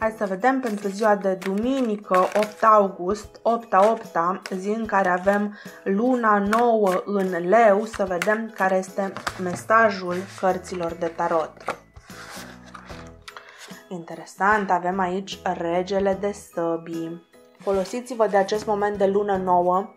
Hai să vedem pentru ziua de duminică, 8 august, 8 a 8 zi în care avem luna nouă în leu, să vedem care este mesajul cărților de tarot. Interesant, avem aici regele de săbii. Folosiți-vă de acest moment de lună nouă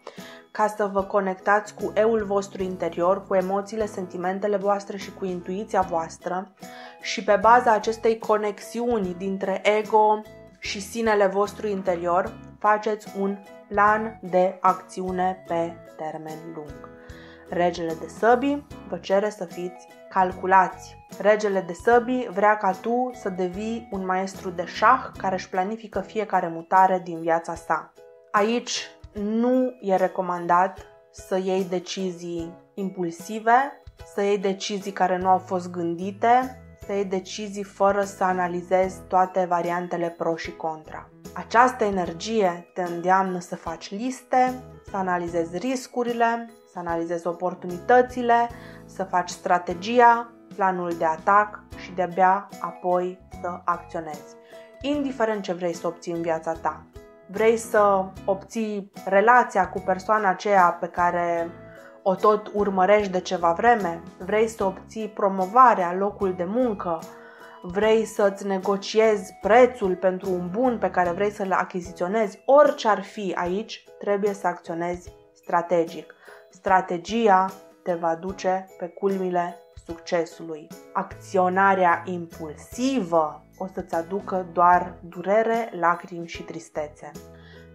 ca să vă conectați cu eul vostru interior, cu emoțiile, sentimentele voastre și cu intuiția voastră și pe baza acestei conexiuni dintre ego și sinele vostru interior, faceți un plan de acțiune pe termen lung. Regele de săbii vă cere să fiți calculați. Regele de săbii vrea ca tu să devii un maestru de șah care își planifică fiecare mutare din viața sa. Aici nu e recomandat să iei decizii impulsive, să iei decizii care nu au fost gândite, să iei decizii fără să analizezi toate variantele pro și contra. Această energie te îndeamnă să faci liste, să analizezi riscurile, să analizezi oportunitățile, să faci strategia, planul de atac și de-abia apoi să acționezi. Indiferent ce vrei să obții în viața ta, vrei să obții relația cu persoana aceea pe care o tot urmărești de ceva vreme, vrei să obții promovarea, locul de muncă, vrei să-ți negociezi prețul pentru un bun pe care vrei să-l achiziționezi, orice ar fi aici, trebuie să acționezi strategic. Strategia te va duce pe culmile succesului. Acționarea impulsivă o să-ți aducă doar durere, lacrimi și tristețe.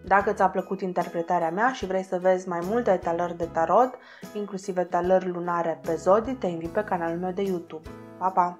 Dacă ți-a plăcut interpretarea mea și vrei să vezi mai multe etalări de tarot, inclusiv etalări lunare pe zodii, te invit pe canalul meu de YouTube. Pa, pa!